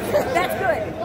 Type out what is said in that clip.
That's good.